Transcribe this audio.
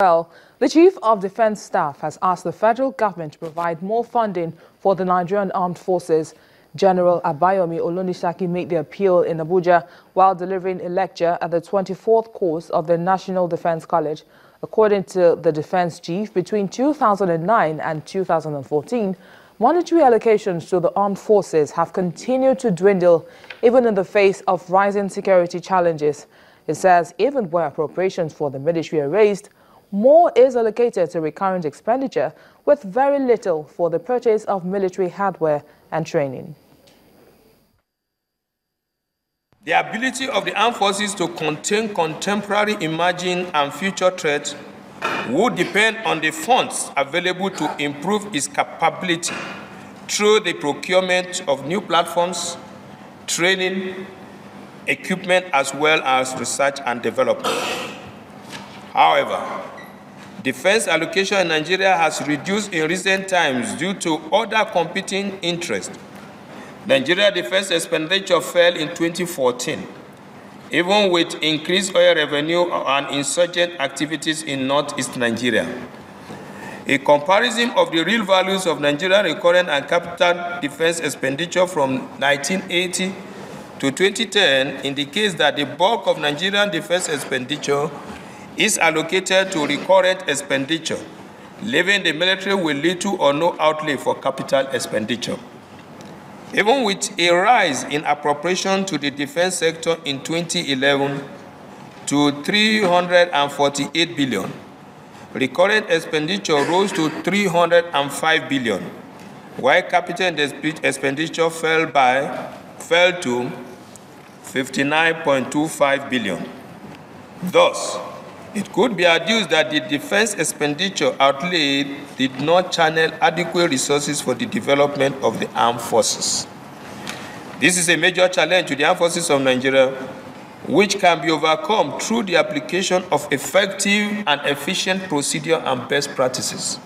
Well, the Chief of Defense Staff has asked the federal government to provide more funding for the Nigerian Armed Forces. General Abayomi Olonisakin made the appeal in Abuja while delivering a lecture at the 24th course of the National Defense College. According to the defense chief, between 2009 and 2014, monetary allocations to the armed forces have continued to dwindle even in the face of rising security challenges. It says even where appropriations for the military are raised, more is allocated to recurrent expenditure with very little for the purchase of military hardware and training. The ability of the armed forces to contain contemporary emerging and future threats would depend on the funds available to improve its capability through the procurement of new platforms, training, equipment, as well as research and development. However, defense allocation in Nigeria has reduced in recent times due to other competing interests Nigeria defense expenditure fell in 2014, even with increased oil revenue and insurgent activities in northeast Nigeria. A comparison of the real values of Nigerian recurrent and capital defense expenditure from 1980 to 2010 indicates that the bulk of Nigerian defense expenditure is allocated to recurrent expenditure, leaving the military with little or no outlay for capital expenditure. Even with a rise in appropriation to the defense sector in 2011 to 348 billion, recurrent expenditure rose to 305 billion, while capital expenditure fell by fell to 59.25 billion. Thus, it could be adduced that the defense expenditure outlay did not channel adequate resources for the development of the armed forces. This is a major challenge to the armed forces of Nigeria, which can be overcome through the application of effective and efficient procedure and best practices.